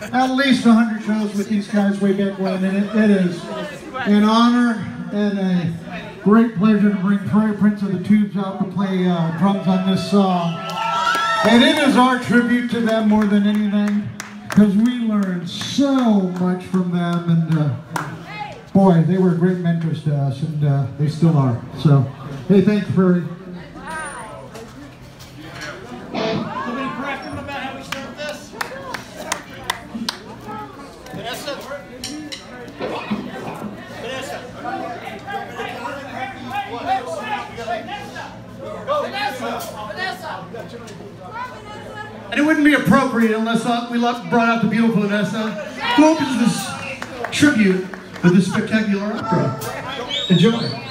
at least 100 shows with these guys way back when, and it, it is an honor and a great pleasure to bring Prairie Prince of the Tubes out to play uh, drums on this song. And it is our tribute to them more than anything, because we learned so much from them, and uh, boy, they were great mentors to us, and uh, they still are. So, hey, thanks, Prairie. And it wouldn't be appropriate unless uh, we brought out the beautiful Vanessa, who opens this tribute for this spectacular opera. Enjoy.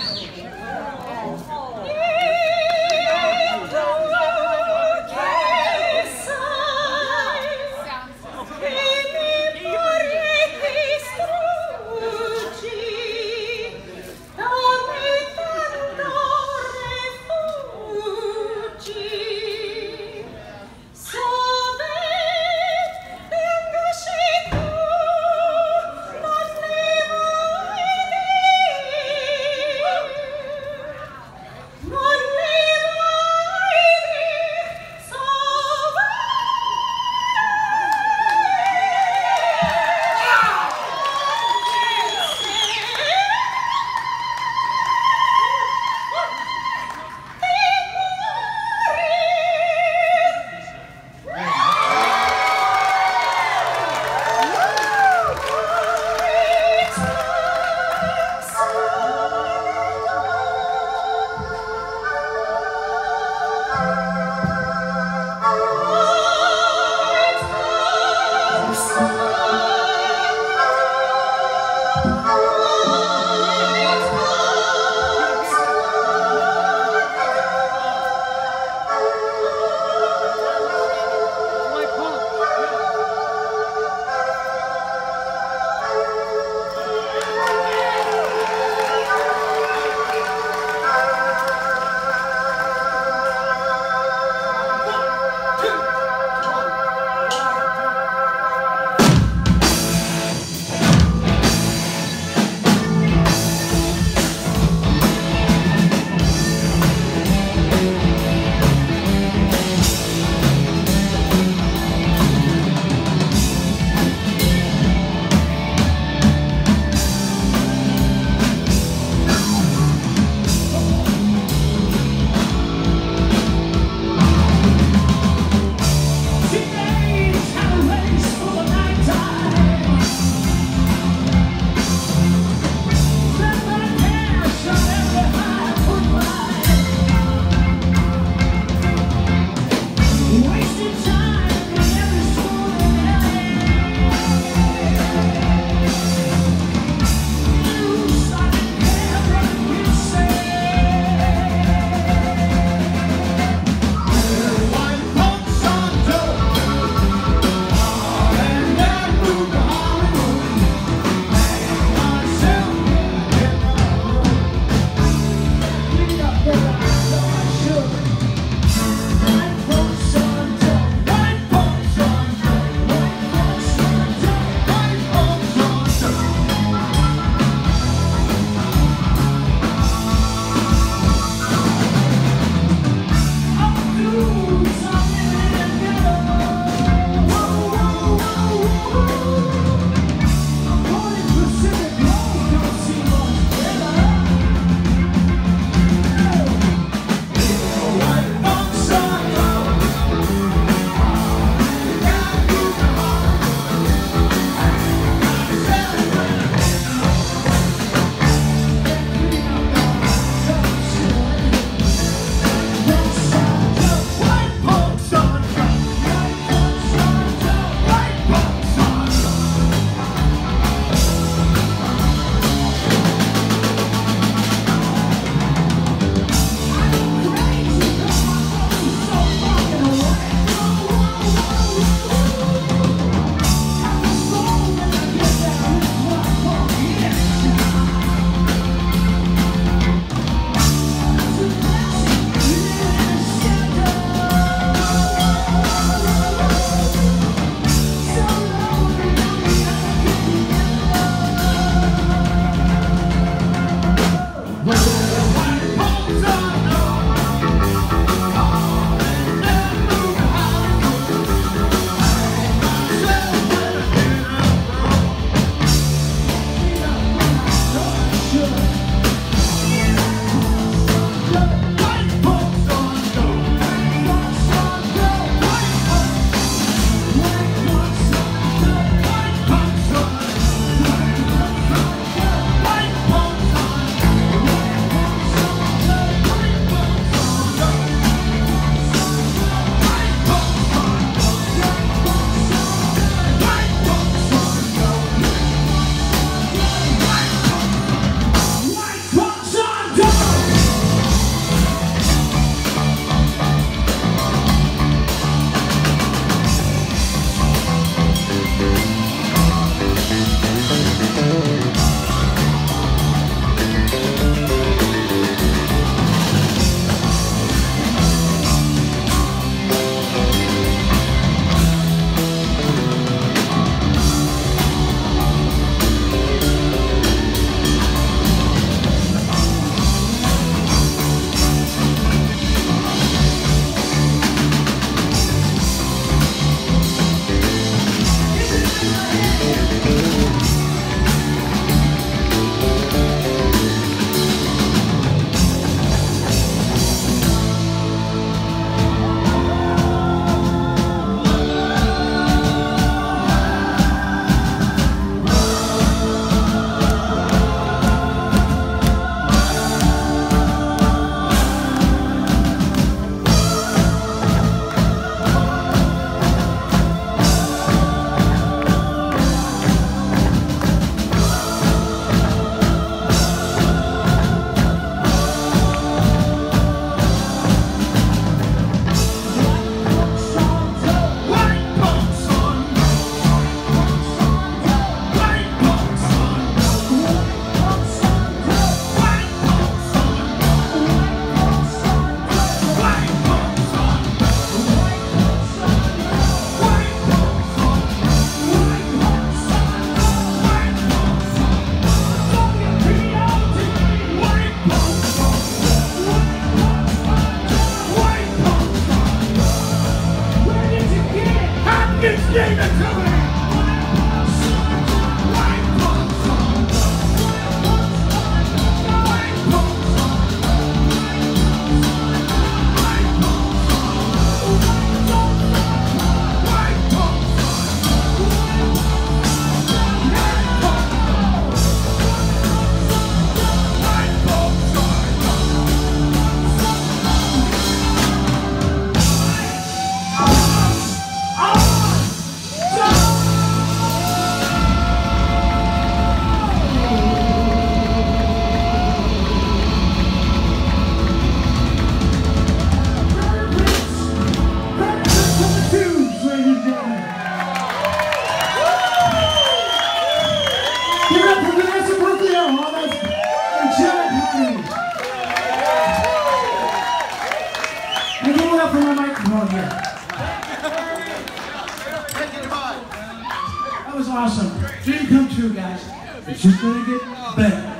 Awesome. Dream come true, guys. It's just gonna get better.